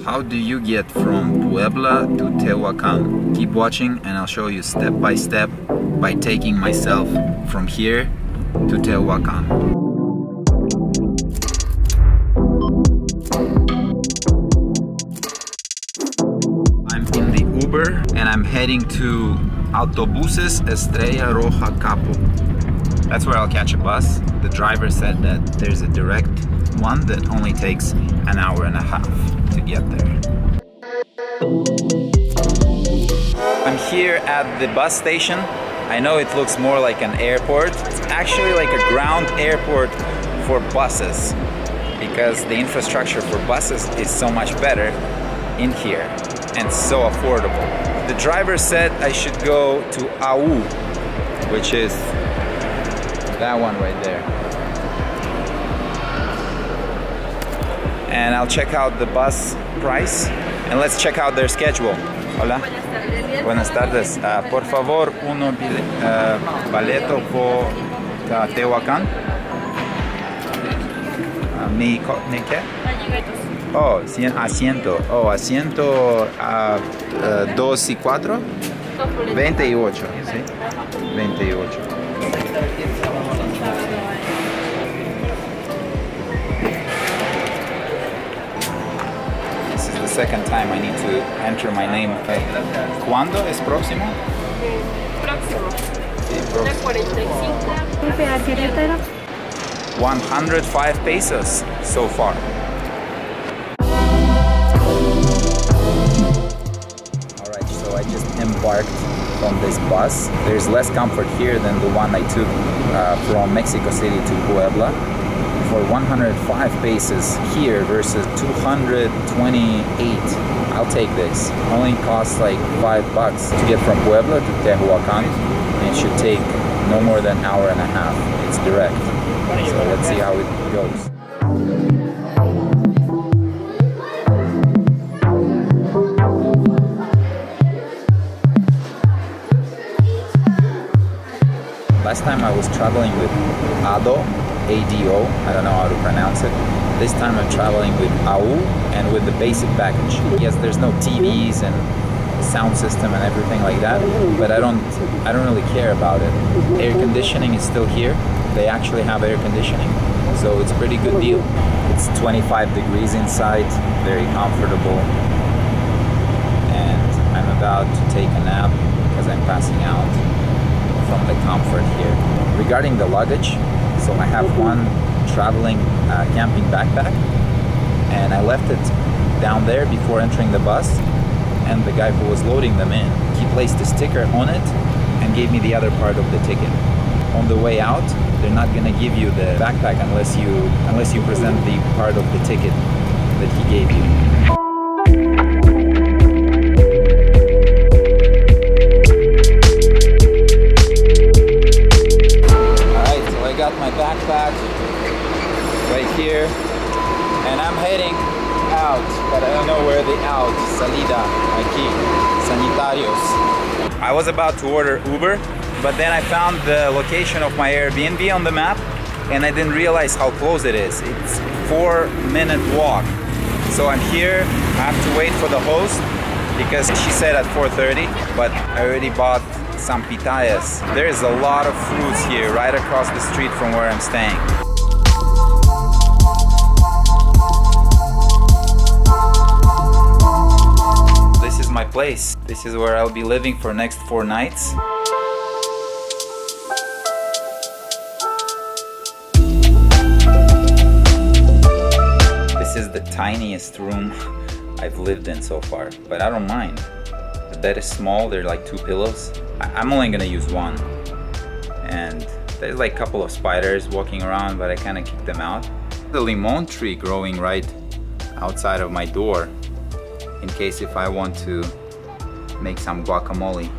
How do you get from Puebla to Tehuacan? Keep watching and I'll show you step by step by taking myself from here to Tehuacan. I'm in the Uber and I'm heading to Autobuses Estrella Roja CAPU. That's where I'll catch a bus. The driver said that there's a direct one that only takes an hour and a half to get there. I'm here at the bus station. I know it looks more like an airport. It's actually like a ground airport for buses because the infrastructure for buses is so much better in here and so affordable. The driver said I should go to AU, which is that one right there. And I'll check out the bus price and let's check out their schedule. Hola. Buenas tardes. Uh, por favor, uno uh, boleto por uh, Tehuacan. Uh, ¿Mi, ¿Mi qué? Oh, asiento. Oh, asiento a 2 y 4. 28, ¿sí? 28. This is the second time I need to enter my name. ¿Cuándo es próximo? Próximo. Sí, próximo. 105 pesos so far. Alright, so I just embarked from this bus. There's less comfort here than the one I took uh, from Mexico City to Puebla. For 105 pesos here versus 228, I'll take this. Only costs like 5 bucks to get from Puebla to Tehuacan. It should take no more than an hour and a half. It's direct. So let's see how it goes. Last time I was traveling with ADO, ADO, I don't know how to pronounce it. This time I'm traveling with AU and with the basic package. Yes, there's no TVs and sound system and everything like that, but I don't I don't really care about it. Air conditioning is still here. They actually have air conditioning, so it's a pretty good deal. It's 25 degrees inside, very comfortable. And I'm about to take a nap because I'm passing out from the comfort here. Regarding the luggage, so I have one traveling uh, camping backpack and I left it down there before entering the bus and the guy who was loading them in, he placed a sticker on it and gave me the other part of the ticket. On the way out, they're not gonna give you the backpack unless you unless you present the part of the ticket that he gave you. Out, but I don't know where the out. Salida, aquí, sanitarios. I was about to order Uber, but then I found the location of my Airbnb on the map and I didn't realize how close it is. It's four minute walk. So I'm here, I have to wait for the host because she said at 4.30, but I already bought some pitayas. There's a lot of fruits here right across the street from where I'm staying. My place. This is where I'll be living for next four nights. This is the tiniest room I've lived in so far, but I don't mind. The bed is small, there are like two pillows. I- I'm only gonna use one. And there's like a couple of spiders walking around, but I kind of kicked them out. The limon tree growing right outside of my door in case if I want to make some guacamole.